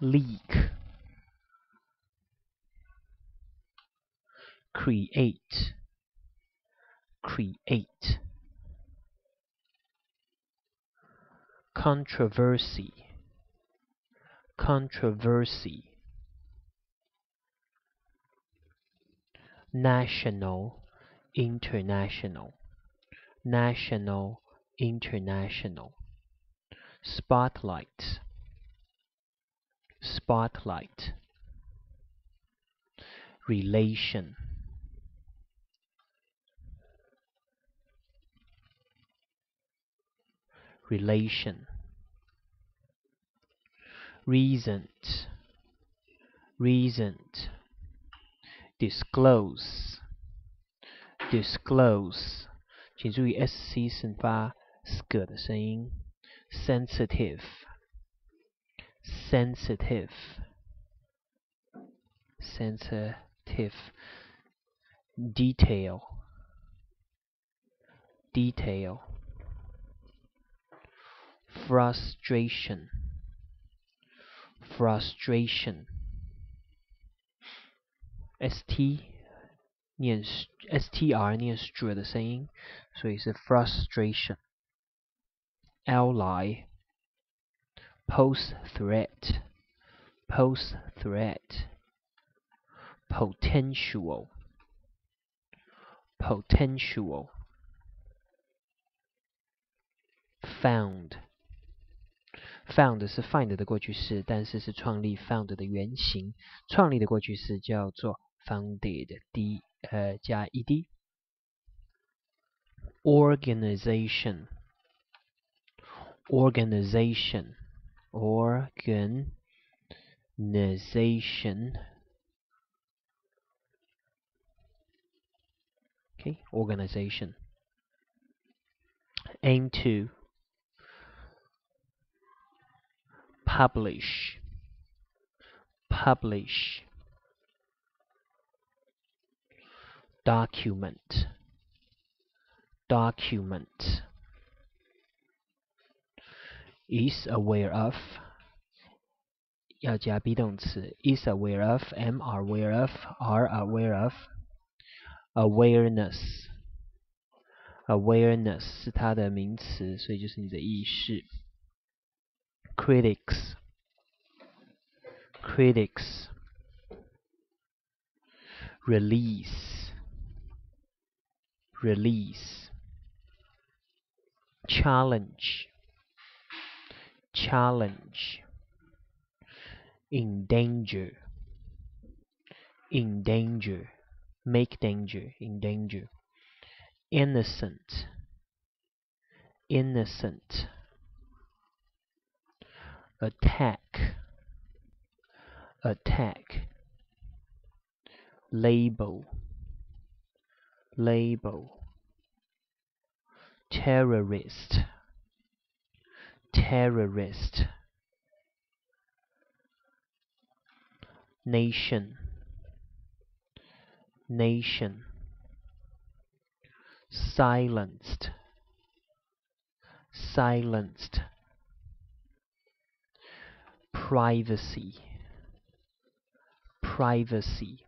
leak. Create. Create. Controversy. Controversy. National. International. National. International. Spotlight spotlight relation relation reason reason disclose disclose 请注意 sc 是发 sk 的声音，sensitive sensitive sensitive detail detail frustration frustration st 念 str 念 str 的声音，所以是 frustration。ally post threat post threat potential potential found found 是 find 的过去式，但是是创立 found 的原型。创立的过去式叫做 founded，d 呃加 ed。organization organization. Okay organization. Aim to publish. Publish. Document. Document is aware of 要加 be 动词 is aware of am are aware of are aware of awareness awareness 是它的名词，所以就是你的意识。critics critics release release challenge challenge in danger in danger make danger in danger innocent innocent. Attack attack. Label label. Terrorist terrorist nation. Nation. Silenced. Silenced. Privacy. Privacy